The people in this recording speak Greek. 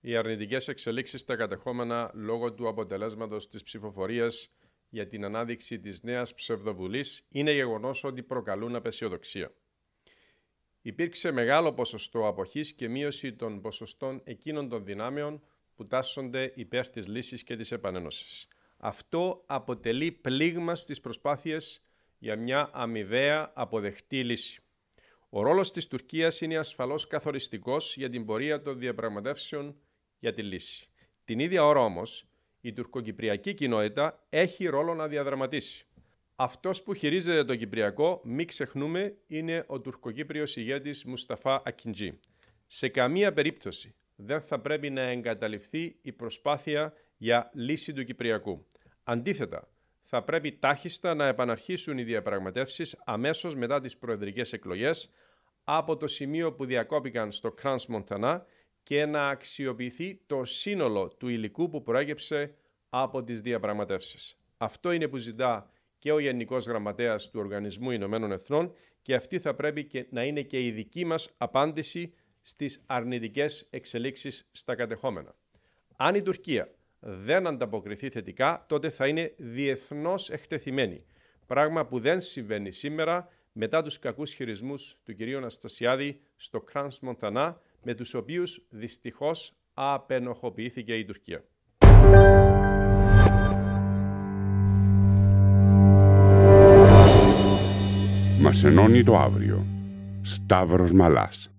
Οι αρνητικές εξελίξεις στα κατεχόμενα λόγω του αποτελέσματος της ψηφοφορίας για την ανάδειξη της νέας ψευδοβουλής είναι γεγονός ότι προκαλούν απεσιοδοξία. Υπήρξε μεγάλο ποσοστό αποχής και μείωση των ποσοστών εκείνων των δυνάμεων που τάσσονται υπέρ της λύσης και της επανένωσης. Αυτό αποτελεί πλήγμα στις προσπάθειες για μια αμοιβαία αποδεκτή λύση. Ο ρόλος της Τουρκίας είναι ασφαλώς καθοριστικός για την πορεία των διαπραγματεύσεων για τη λύση. Την ίδια ώρα όμως, η τουρκοκυπριακή κοινότητα έχει ρόλο να διαδραματίσει. Αυτός που χειρίζεται το Κυπριακό, μην ξεχνούμε, είναι ο τουρκοκύπριος ηγέτης Μουσταφά Ακιντζή. Σε καμία περίπτωση δεν θα πρέπει να εγκαταλειφθεί η προσπάθεια για λύση του Κυπριακού. Αντίθετα, θα πρέπει τάχιστα να επαναρχίσουν οι διαπραγματεύσεις αμέσως μετά τις προεδρικές εκλογές από το σημείο που διακόπηκαν στο Κράνς Μοντανά και να αξιοποιηθεί το σύνολο του υλικού που προέγεψε από τις διαπραγματεύσεις. Αυτό είναι που ζητά και ο Γενικός Γραμματέας του Οργανισμού Ηνωμένων Εθνών και αυτή θα πρέπει και να είναι και η δική μας απάντηση στις αρνητικές εξελίξεις στα κατεχόμενα. Αν η Τουρκία δεν ανταποκριθεί θετικά, τότε θα είναι διεθνώς εκτεθειμένη, πράγμα που δεν συμβαίνει σήμερα μετά τους κακούς χειρισμούς του κυρίου Αναστασιάδη στο Κράνς Μοντανά, με τους οποίους δυστυχώς απενοχοποιήθηκε η Τουρκία. Μας ενώνει το αύριο. Σταύρος Μαλάς.